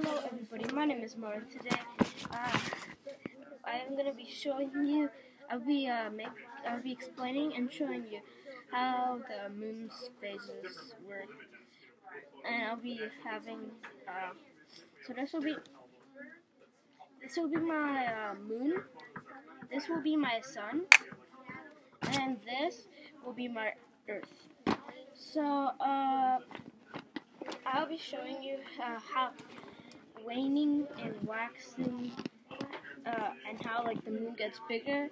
Hello everybody, my name is Martin. Today, uh, I am gonna be showing you. I'll be uh, make. I'll be explaining and showing you how the moon's phases work, and I'll be having. Uh, so this will be. This will be my uh, moon. This will be my sun, and this will be my Earth. So, uh, I'll be showing you uh, how waning and waxing, uh, and how like the moon gets bigger.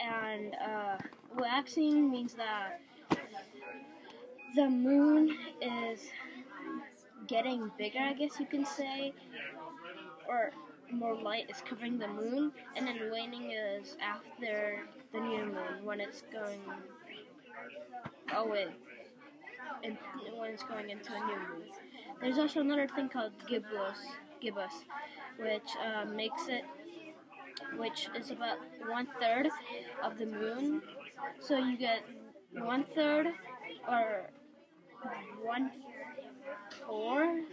And uh, waxing means that the moon is getting bigger, I guess you can say, or more light is covering the moon, and then waning is after the new moon when it's going away, and when it's going into a new moon. There's also another thing called gibbous, gibbous, which uh, makes it, which is about one third of the moon. So you get one third or one fourth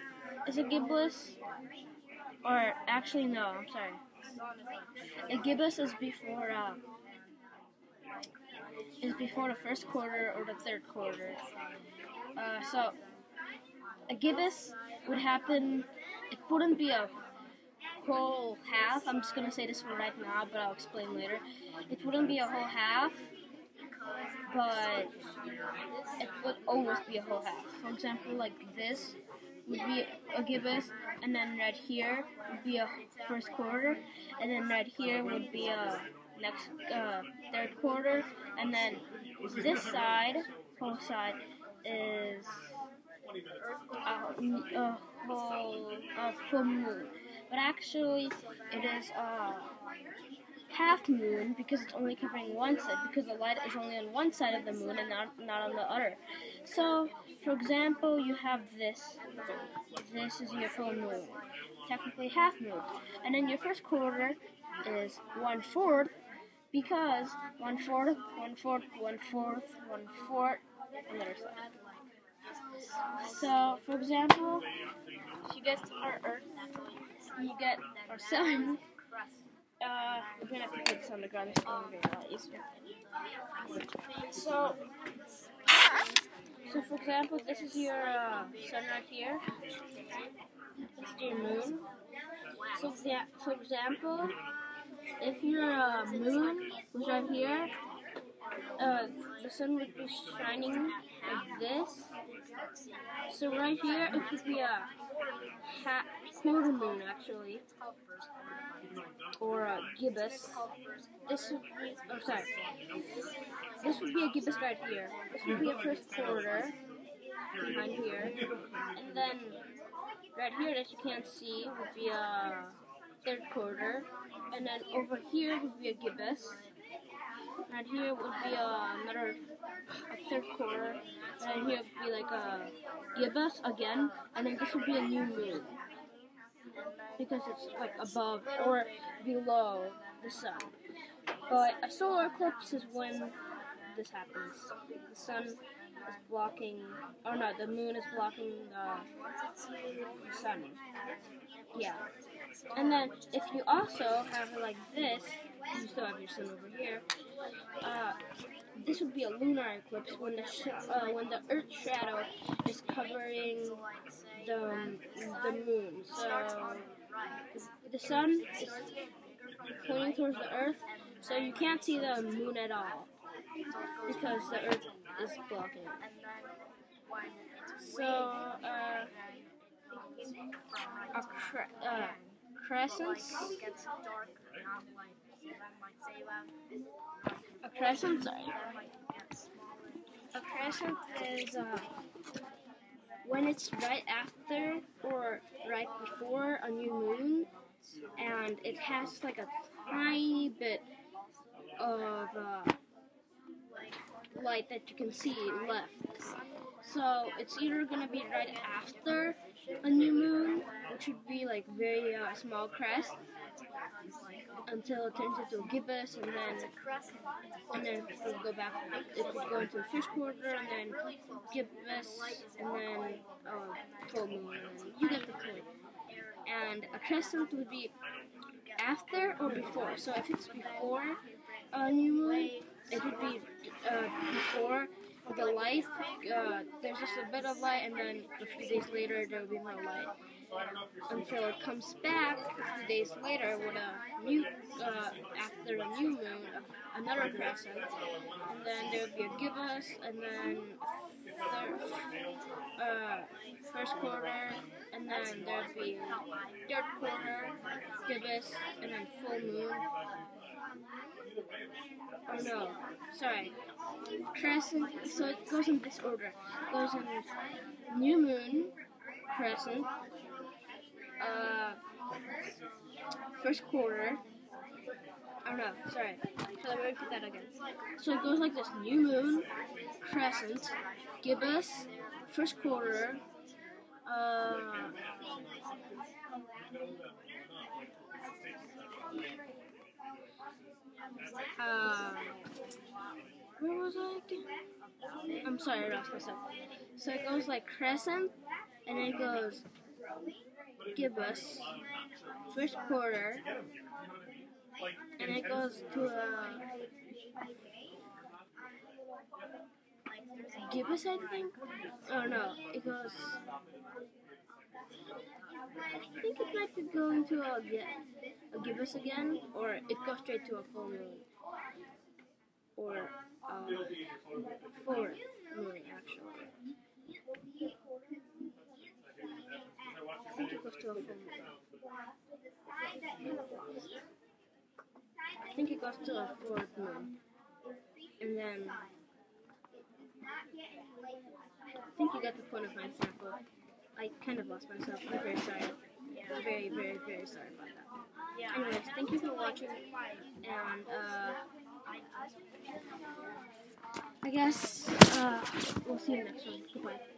is a gibbous, or actually no, I'm sorry. A gibbous is before uh, is before the first quarter or the third quarter. Uh, so a gibbous would happen. It wouldn't be a whole half. I'm just gonna say this for right now, but I'll explain later. It wouldn't be a whole half, but it would almost be a whole half. For example, like this would be a gibbous, and then right here would be a first quarter, and then right here would be a next uh, third quarter, and then this side, whole side, is a, a whole a full moon. But actually, it is a half moon because it's only covering one side because the light is only on one side of the moon and not not on the other. So, for example, you have this. This is your full moon, technically half moon, and then your first quarter is one fourth because one fourth, one fourth, one fourth, one fourth on the other side. So, for example, if you get our Earth, you get our Sun. Uh, we're gonna put this on the ground. It's gonna be a lot easier. So, so for example, this is your uh, Sun right here. This is your Moon. So, for example, if your uh, Moon was right here, uh, the Sun would be shining like this. So right here, it could be a ha- quarter moon actually, or a gibbous. This would be, oh sorry, this would be a gibbous right here. This would be a first quarter behind here, and then right here that you can't see would be a third quarter, and then over here would be a gibbous. And here would be uh, another a third quarter, and here would be like a gibbous again, and then this would be a new moon because it's like above or below the sun. But a solar eclipse is when this happens. The sun is blocking, oh no, the moon is blocking the sun. Yeah. And then if you also have like this, still have your sun over here. Uh, this would be a lunar eclipse when the uh, when the Earth's shadow is covering the um, the moon. So the sun is pointing towards the Earth, so you can't see the moon at all because the Earth is blocking. So uh, a crescent. A crescent, sorry. A crescent is uh, when it's right after or right before a new moon, and it has like a tiny bit of uh, light that you can see left. So it's either gonna be right after a new moon, which should be like very uh, small crest, until it turns into a gibbous, and then and then it would go back. It would go into a first quarter, and then gibbous, and then uh, full moon. And you get the point. And a crescent would be after or before. So if it's before a new moon, it would be uh, before the light. Uh, there's just a bit of light, and then a few days later there will be no light until it comes back a few days later with a new uh, after a new moon, another crescent, and then there will be a gibbous, and then uh, first quarter, and then there will be third quarter, gibbous, and then full moon. Oh no, sorry. Crescent, so it goes in this order. It goes in new moon, crescent, uh, first quarter. Oh no, sorry. So let me repeat that again. So it goes like this: new moon, crescent, gibbous, first quarter. Uh, uh, where was I? I'm sorry, I lost myself. So it goes like crescent, and it goes gibbous, first quarter, and it goes to a gibbous, I think. Oh no, it goes. I think it might be going to a, a gibbous again, or it goes straight to a full moon, or um, fourth moon actually. I think it goes to a full moon. I think it goes to a fourth moon, and then I think you got the point of my example. I kind of lost myself. I'm very sorry. Very, very, very sorry about that. Anyways, thank you for watching, and uh, I guess uh, we'll see you next one. Goodbye.